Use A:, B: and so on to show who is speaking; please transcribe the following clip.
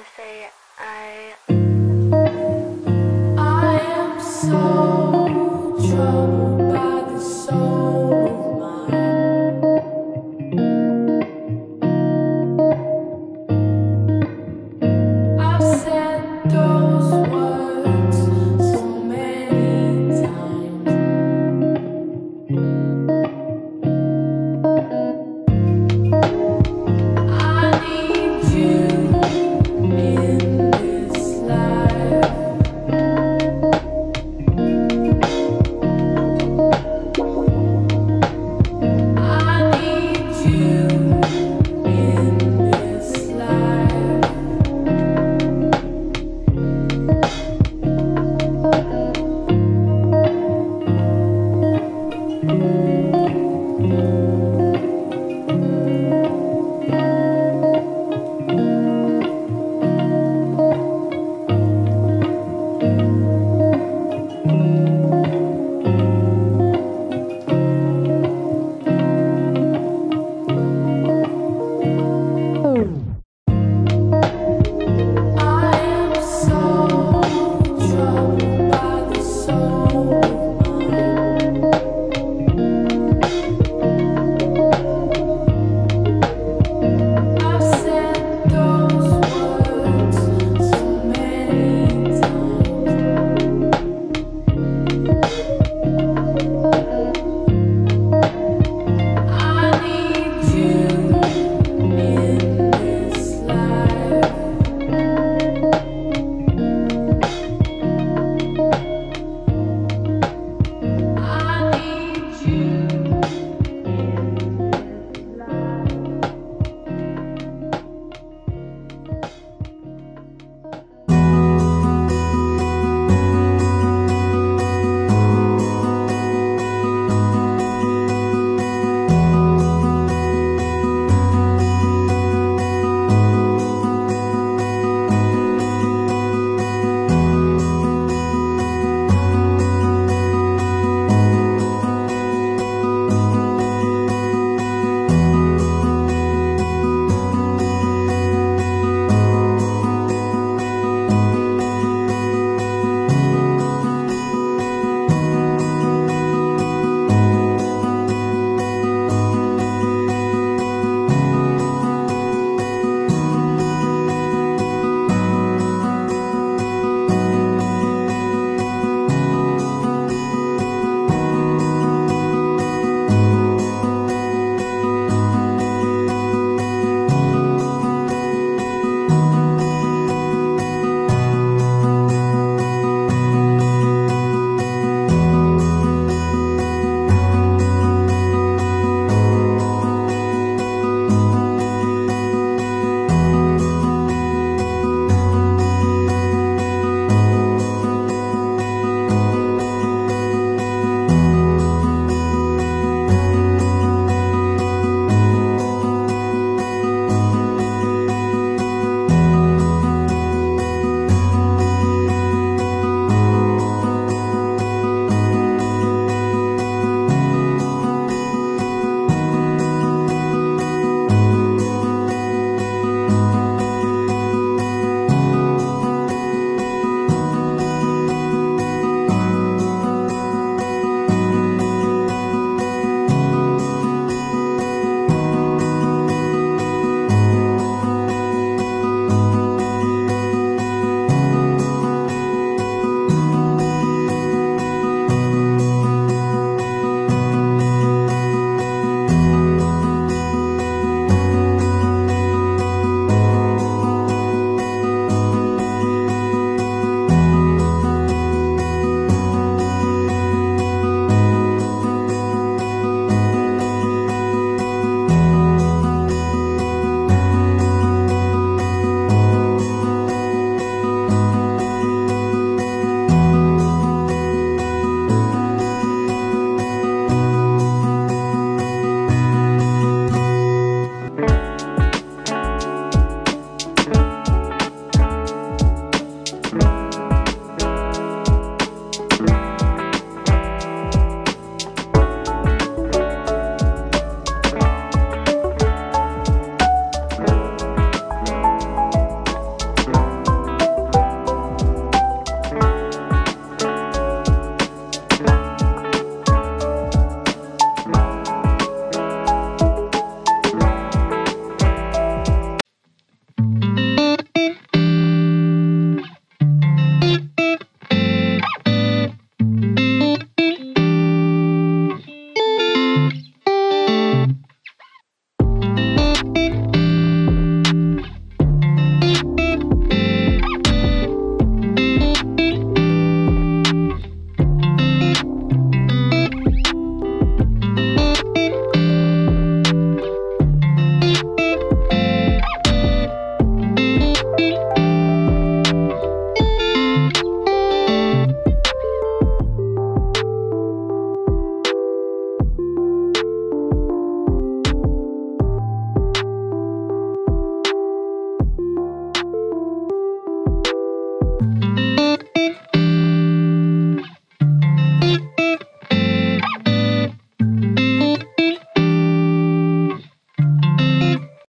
A: To say